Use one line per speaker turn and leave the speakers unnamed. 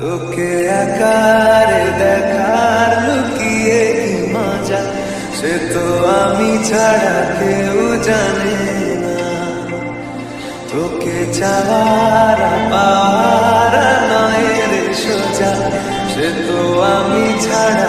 তোকে আকারে দেখার লুকিয়ে কি মজা? সে তো আমি ছাড়া কেউ জানে না। তোকে চাওয়ার পাওয়ার নয় রে সোজা। সে তো আমি ছাড়া